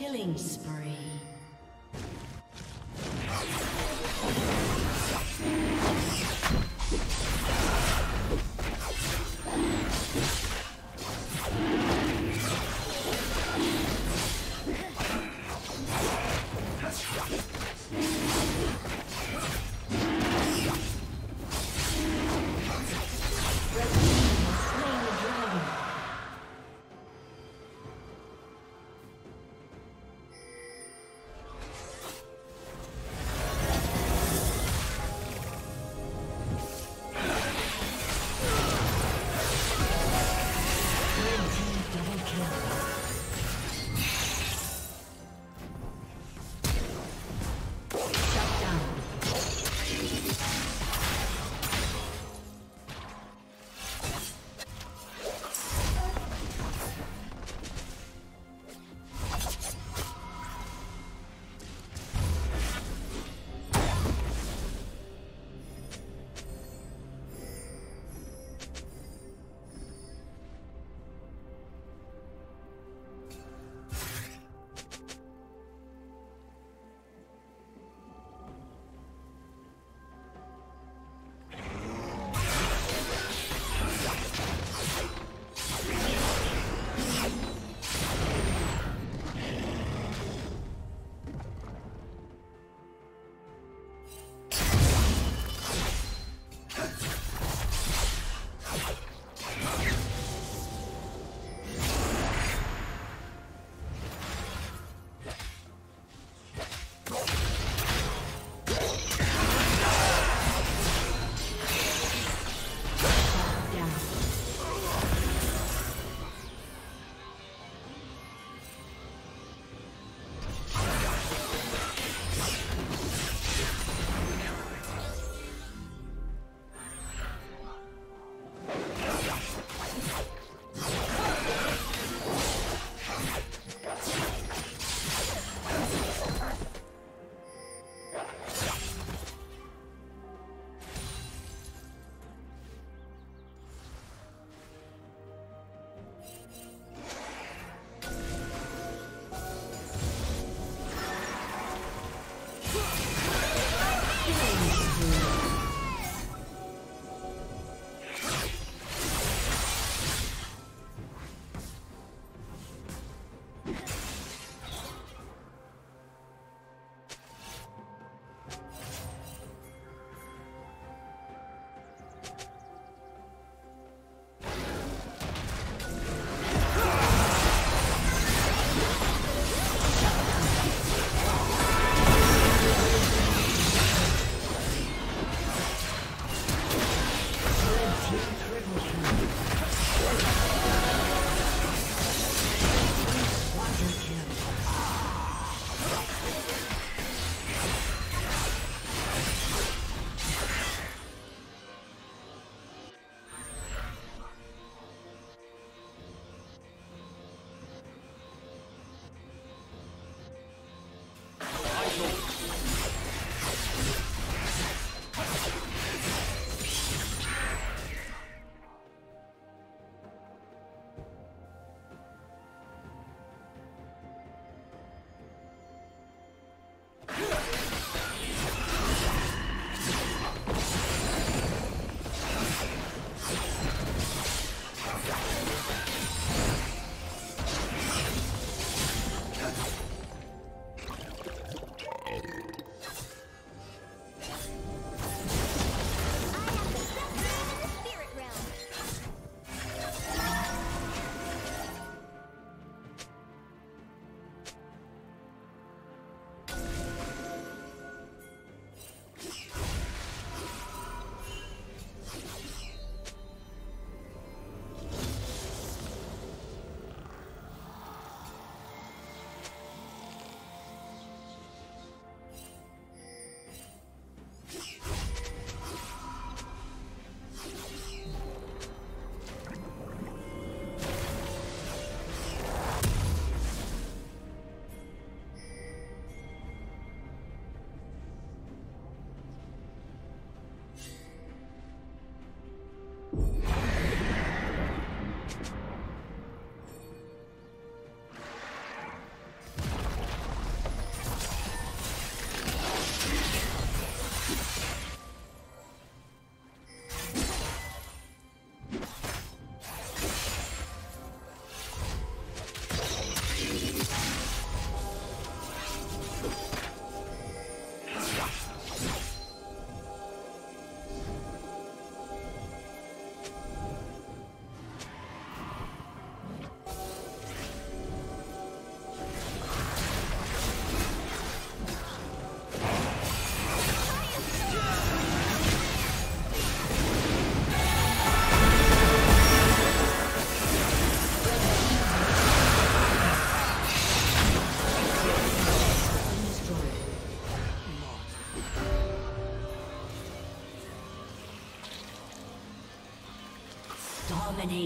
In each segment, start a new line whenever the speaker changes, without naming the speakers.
Killing spree.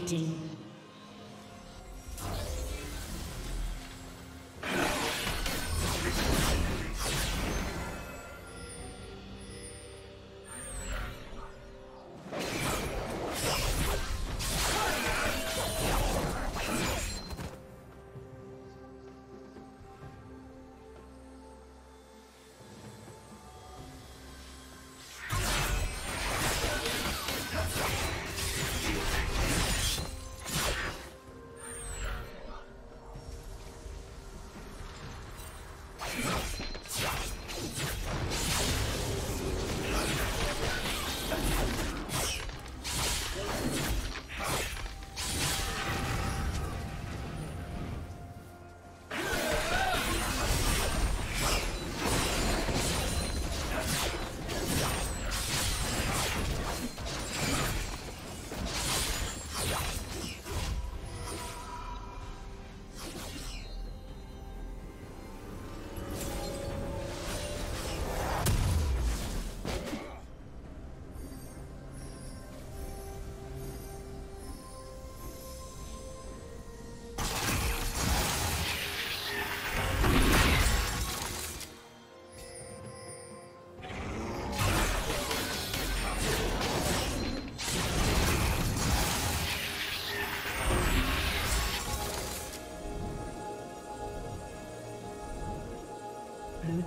Dominating.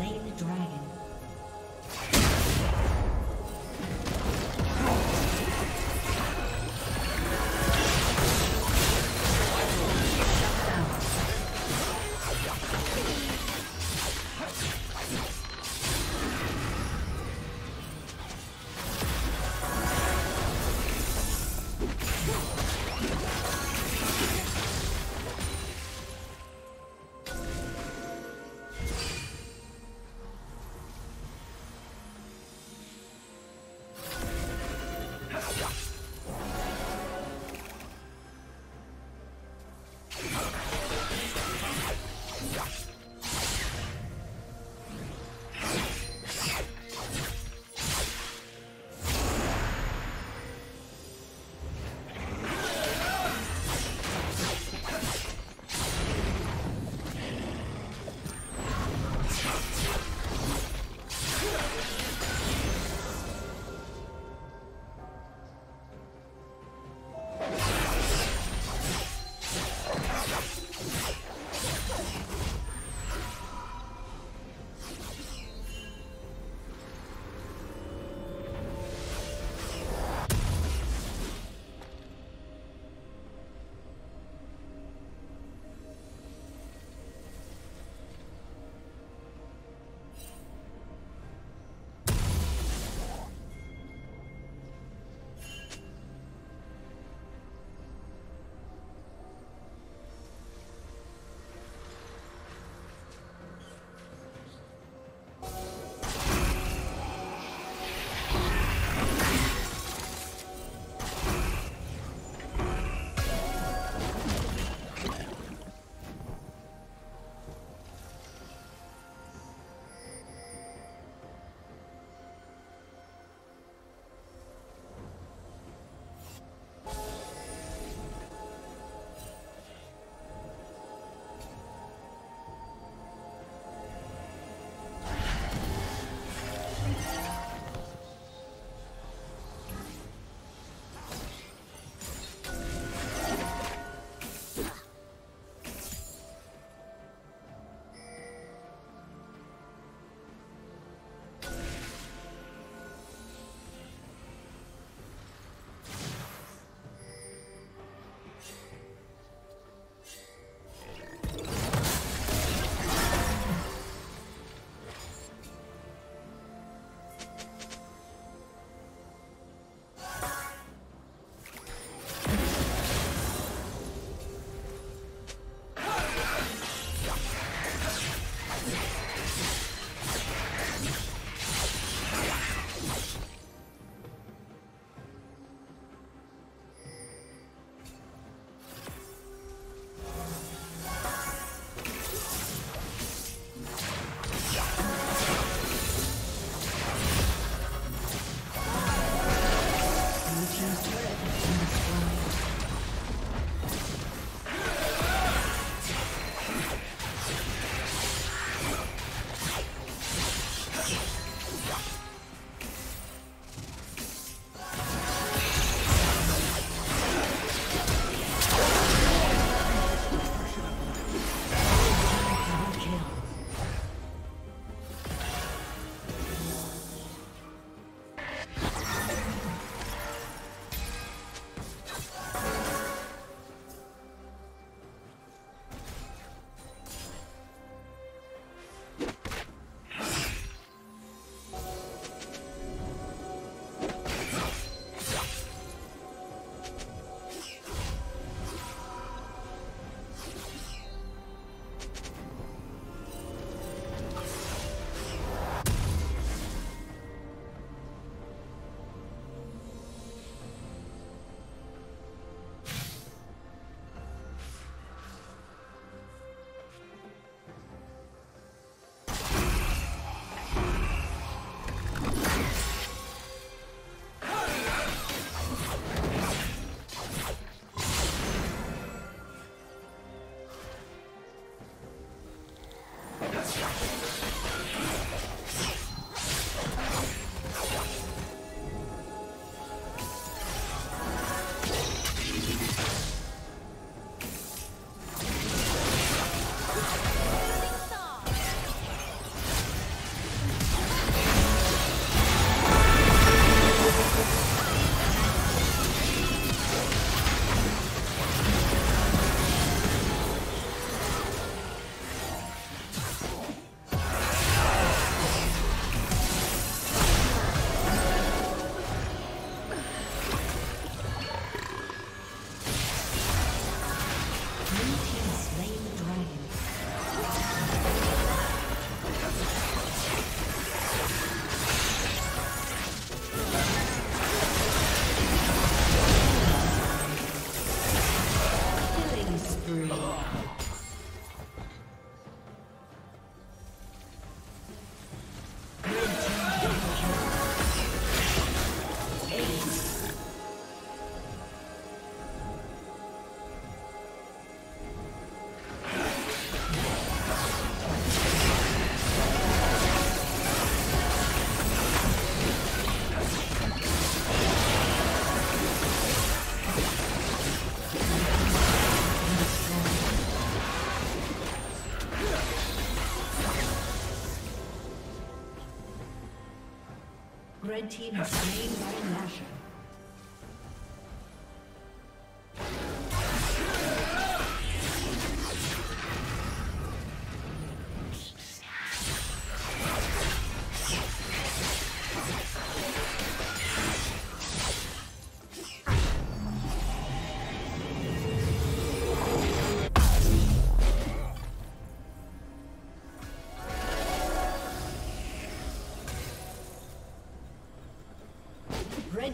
Slain the dragon. Yeah. Let's go. Red team has